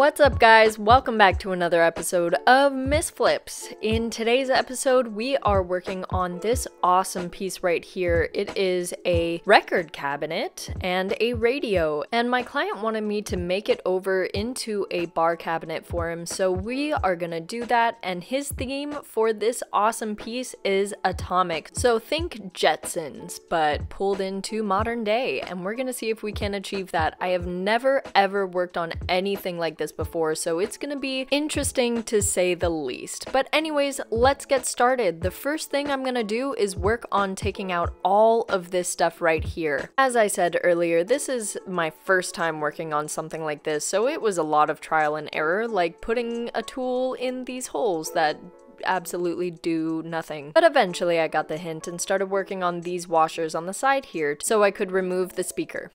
What's up, guys? Welcome back to another episode of Miss Flips. In today's episode, we are working on this awesome piece right here. It is a record cabinet and a radio, and my client wanted me to make it over into a bar cabinet for him, so we are gonna do that. And his theme for this awesome piece is atomic. So think Jetsons, but pulled into modern day, and we're gonna see if we can achieve that. I have never ever worked on anything like this this before, so it's gonna be interesting to say the least. But anyways, let's get started. The first thing I'm gonna do is work on taking out all of this stuff right here. As I said earlier, this is my first time working on something like this, so it was a lot of trial and error, like putting a tool in these holes that absolutely do nothing. But eventually I got the hint and started working on these washers on the side here so I could remove the speaker.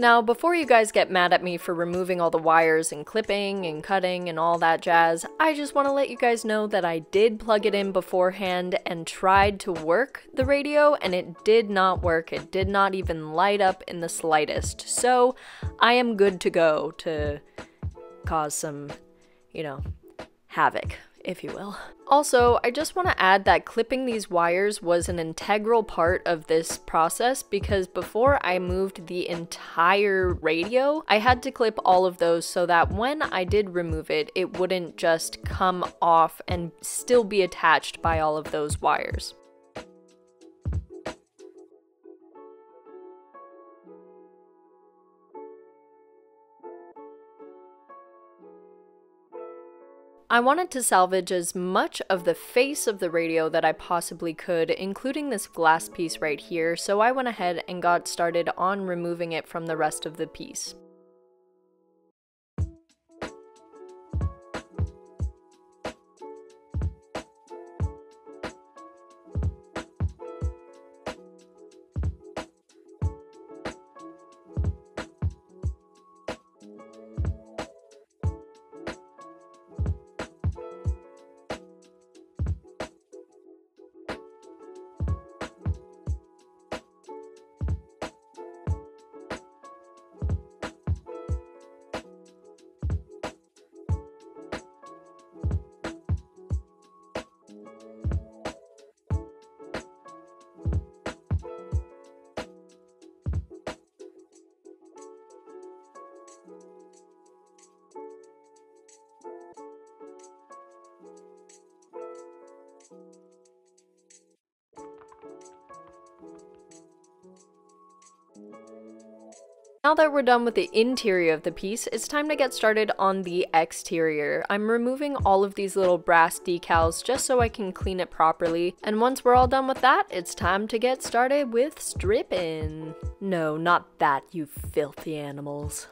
Now, before you guys get mad at me for removing all the wires and clipping and cutting and all that jazz, I just want to let you guys know that I did plug it in beforehand and tried to work the radio and it did not work. It did not even light up in the slightest. So, I am good to go to cause some, you know, havoc if you will. Also, I just want to add that clipping these wires was an integral part of this process because before I moved the entire radio, I had to clip all of those so that when I did remove it, it wouldn't just come off and still be attached by all of those wires. I wanted to salvage as much of the face of the radio that I possibly could, including this glass piece right here, so I went ahead and got started on removing it from the rest of the piece. Now that we're done with the interior of the piece, it's time to get started on the exterior. I'm removing all of these little brass decals just so I can clean it properly. And once we're all done with that, it's time to get started with stripping. No, not that, you filthy animals.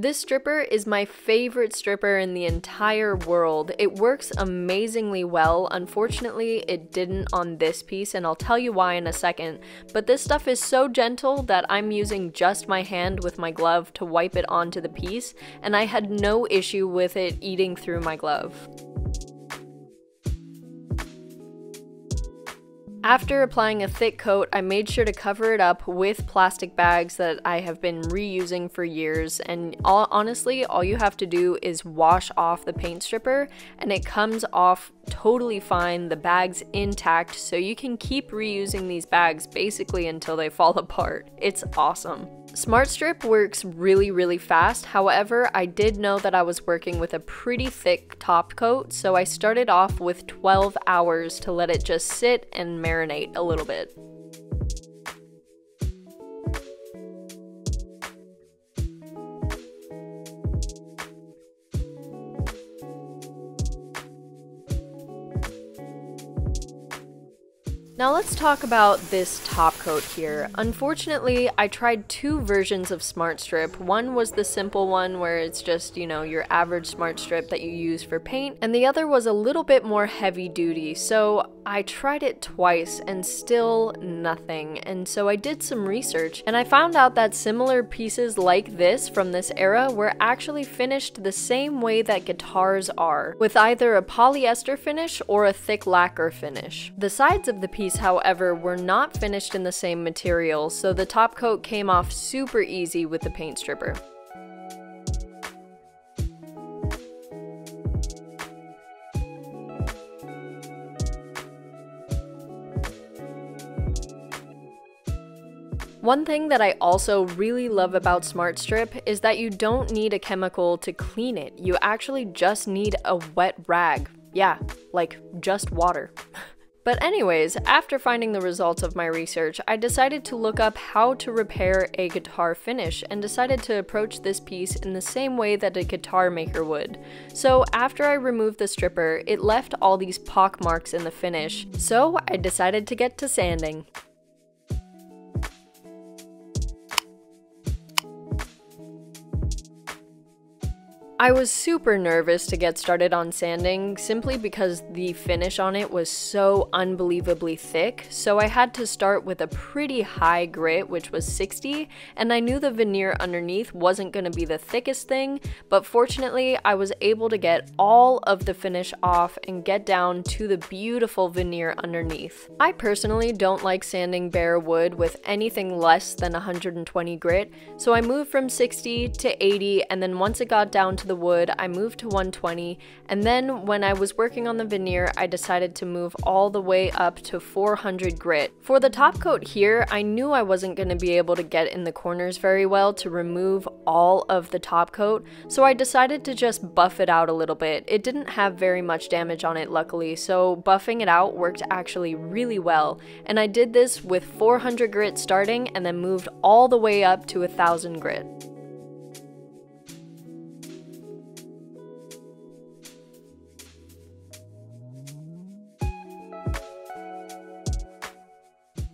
This stripper is my favorite stripper in the entire world. It works amazingly well. Unfortunately, it didn't on this piece, and I'll tell you why in a second. But this stuff is so gentle that I'm using just my hand with my glove to wipe it onto the piece, and I had no issue with it eating through my glove. After applying a thick coat, I made sure to cover it up with plastic bags that I have been reusing for years. And all, honestly, all you have to do is wash off the paint stripper and it comes off totally fine. The bag's intact, so you can keep reusing these bags basically until they fall apart. It's awesome. Smart Strip works really, really fast. However, I did know that I was working with a pretty thick top coat, so I started off with 12 hours to let it just sit and marinate a little bit. Now let's talk about this top coat here. Unfortunately, I tried two versions of Smart Strip. One was the simple one where it's just, you know, your average Smart Strip that you use for paint, and the other was a little bit more heavy duty. So I tried it twice and still nothing. And so I did some research and I found out that similar pieces like this from this era were actually finished the same way that guitars are, with either a polyester finish or a thick lacquer finish. The sides of the piece these, however, were not finished in the same material, so the top coat came off super easy with the paint stripper. One thing that I also really love about Smart Strip is that you don't need a chemical to clean it. You actually just need a wet rag. Yeah, like just water. But anyways, after finding the results of my research, I decided to look up how to repair a guitar finish and decided to approach this piece in the same way that a guitar maker would. So after I removed the stripper, it left all these pock marks in the finish, so I decided to get to sanding. I was super nervous to get started on sanding simply because the finish on it was so unbelievably thick, so I had to start with a pretty high grit, which was 60, and I knew the veneer underneath wasn't going to be the thickest thing, but fortunately I was able to get all of the finish off and get down to the beautiful veneer underneath. I personally don't like sanding bare wood with anything less than 120 grit, so I moved from 60 to 80, and then once it got down to the wood, I moved to 120, and then when I was working on the veneer, I decided to move all the way up to 400 grit. For the top coat here, I knew I wasn't going to be able to get in the corners very well to remove all of the top coat, so I decided to just buff it out a little bit. It didn't have very much damage on it luckily, so buffing it out worked actually really well, and I did this with 400 grit starting and then moved all the way up to 1000 grit.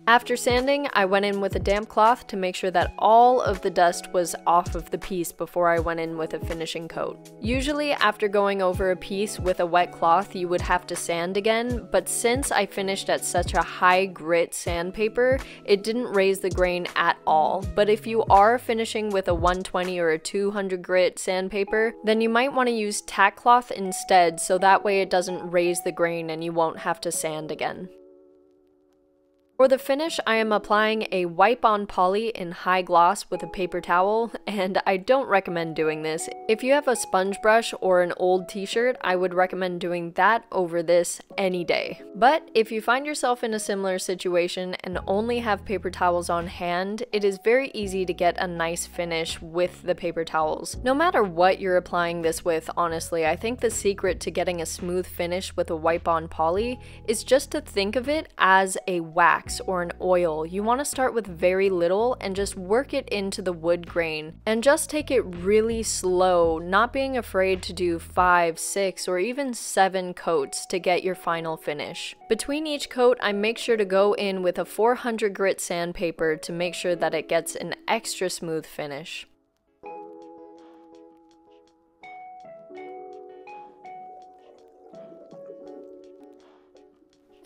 After sanding, I went in with a damp cloth to make sure that all of the dust was off of the piece before I went in with a finishing coat. Usually after going over a piece with a wet cloth, you would have to sand again, but since I finished at such a high grit sandpaper, it didn't raise the grain at all. But if you are finishing with a 120 or a 200 grit sandpaper, then you might want to use tack cloth instead so that way it doesn't raise the grain and you won't have to sand again. For the finish, I am applying a wipe on poly in high gloss with a paper towel, and I don't recommend doing this. If you have a sponge brush or an old t-shirt, I would recommend doing that over this any day. But if you find yourself in a similar situation and only have paper towels on hand, it is very easy to get a nice finish with the paper towels. No matter what you're applying this with, honestly, I think the secret to getting a smooth finish with a wipe on poly is just to think of it as a wax wax or an oil, you want to start with very little and just work it into the wood grain. And just take it really slow, not being afraid to do 5, 6, or even 7 coats to get your final finish. Between each coat, I make sure to go in with a 400 grit sandpaper to make sure that it gets an extra smooth finish.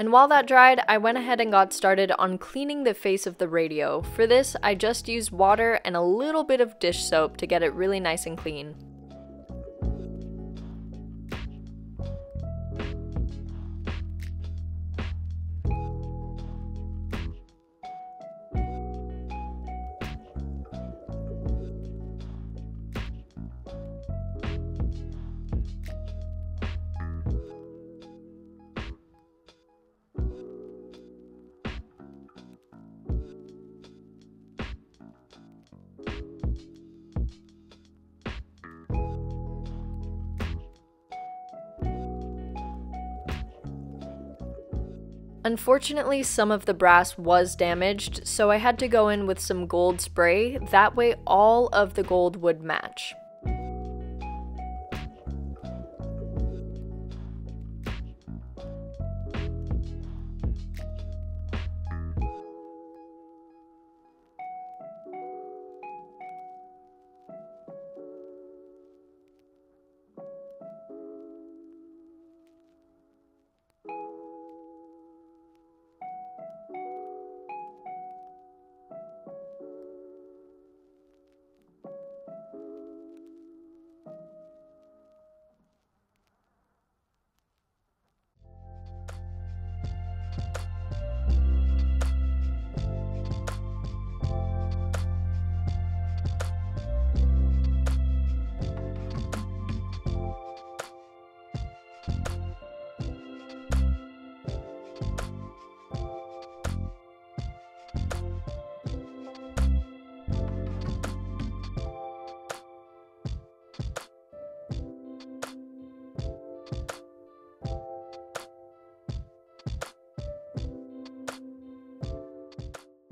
And while that dried, I went ahead and got started on cleaning the face of the radio. For this, I just used water and a little bit of dish soap to get it really nice and clean. Unfortunately, some of the brass was damaged, so I had to go in with some gold spray, that way all of the gold would match.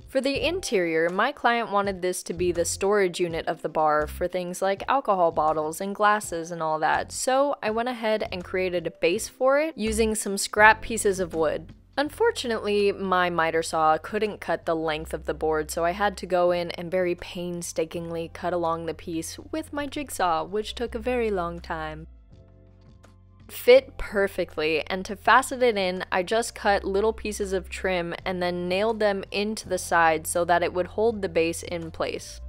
For the interior, my client wanted this to be the storage unit of the bar for things like alcohol bottles and glasses and all that, so I went ahead and created a base for it using some scrap pieces of wood. Unfortunately, my miter saw couldn't cut the length of the board, so I had to go in and very painstakingly cut along the piece with my jigsaw, which took a very long time fit perfectly and to fasten it in I just cut little pieces of trim and then nailed them into the side so that it would hold the base in place.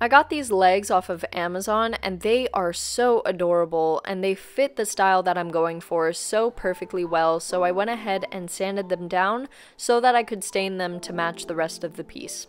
I got these legs off of Amazon and they are so adorable and they fit the style that I'm going for so perfectly well so I went ahead and sanded them down so that I could stain them to match the rest of the piece.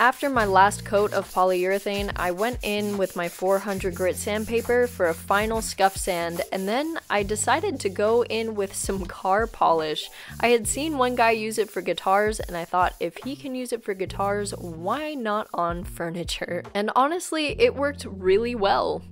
After my last coat of polyurethane, I went in with my 400 grit sandpaper for a final scuff sand, and then I decided to go in with some car polish. I had seen one guy use it for guitars, and I thought if he can use it for guitars, why not on furniture? And honestly, it worked really well.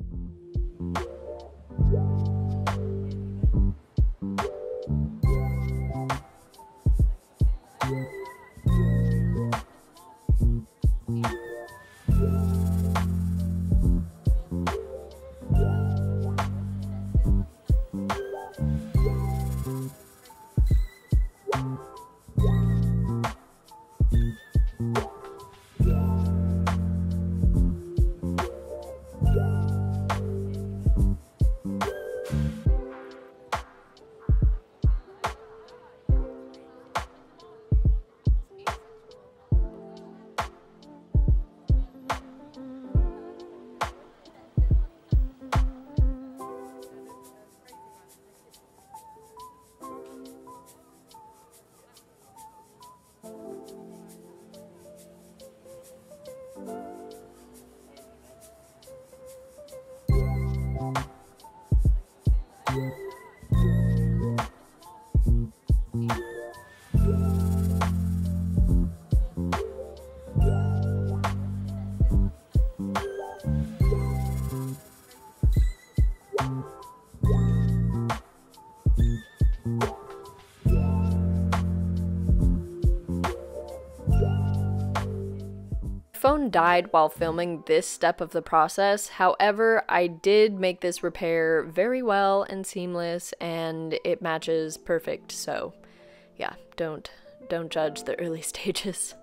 Died while filming this step of the process. However, I did make this repair very well and seamless and it matches perfect. So, yeah, don't don't judge the early stages.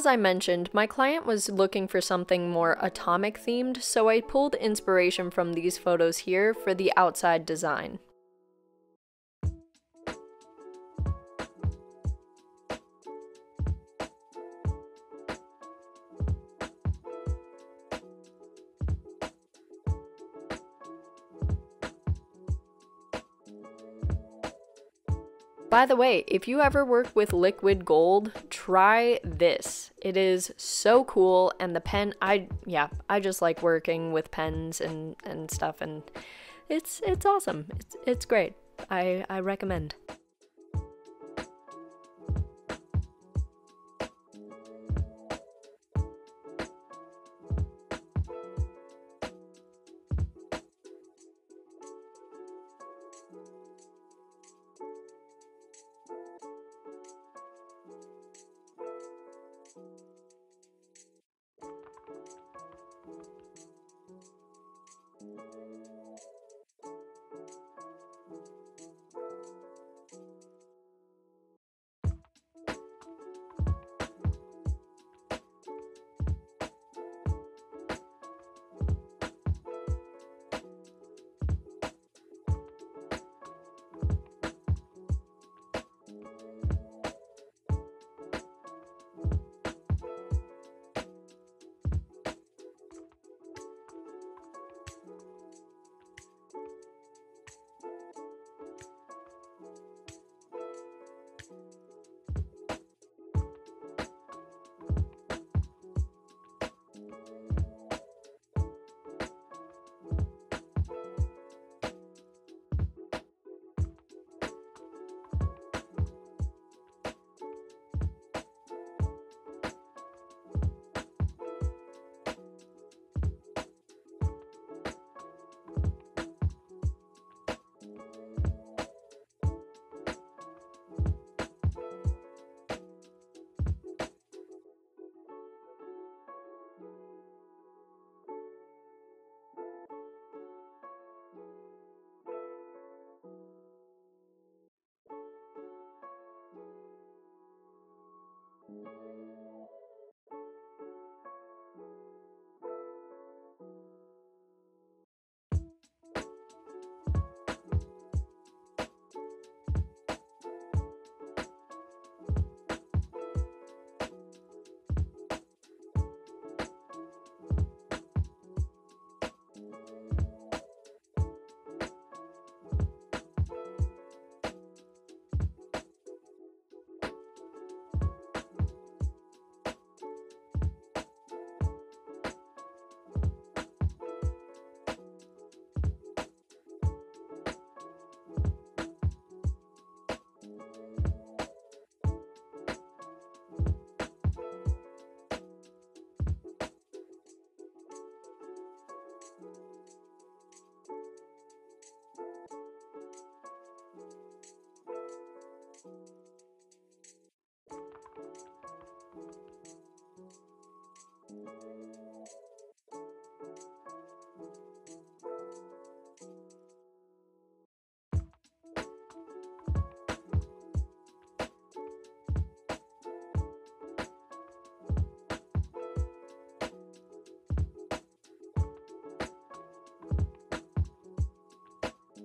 As I mentioned, my client was looking for something more atomic themed, so I pulled inspiration from these photos here for the outside design. By the way, if you ever work with liquid gold, try this. It is so cool and the pen I yeah, I just like working with pens and and stuff and it's it's awesome. It's it's great. I I recommend.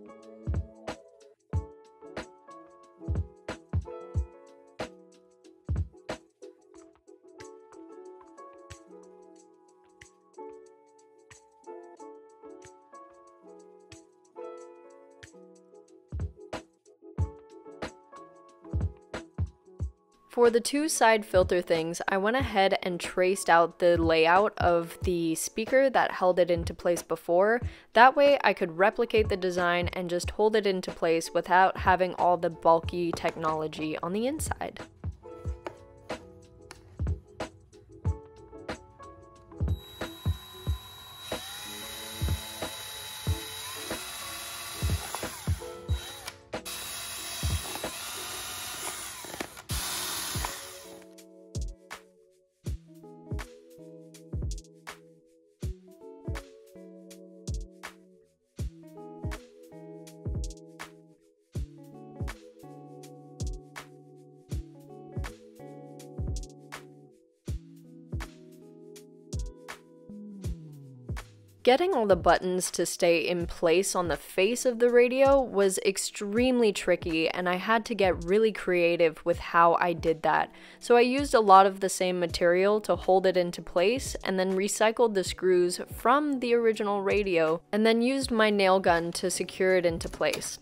thank you. For the two side filter things, I went ahead and traced out the layout of the speaker that held it into place before. That way I could replicate the design and just hold it into place without having all the bulky technology on the inside. Getting all the buttons to stay in place on the face of the radio was extremely tricky and I had to get really creative with how I did that. So I used a lot of the same material to hold it into place and then recycled the screws from the original radio and then used my nail gun to secure it into place.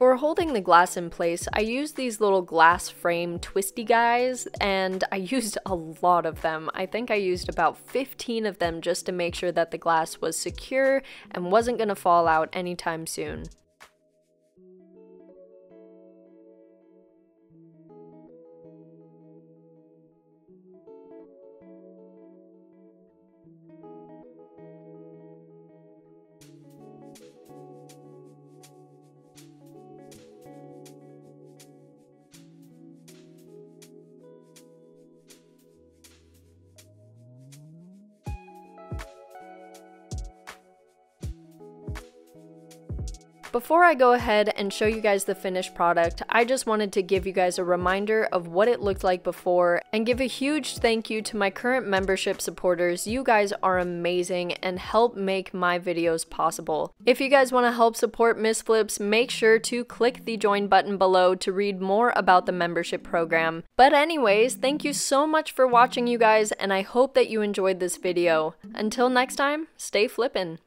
For holding the glass in place, I used these little glass frame twisty guys, and I used a lot of them. I think I used about 15 of them just to make sure that the glass was secure and wasn't going to fall out anytime soon. Before I go ahead and show you guys the finished product, I just wanted to give you guys a reminder of what it looked like before and give a huge thank you to my current membership supporters. You guys are amazing and help make my videos possible. If you guys want to help support Miss Flips, make sure to click the join button below to read more about the membership program. But anyways, thank you so much for watching you guys and I hope that you enjoyed this video. Until next time, stay flippin'.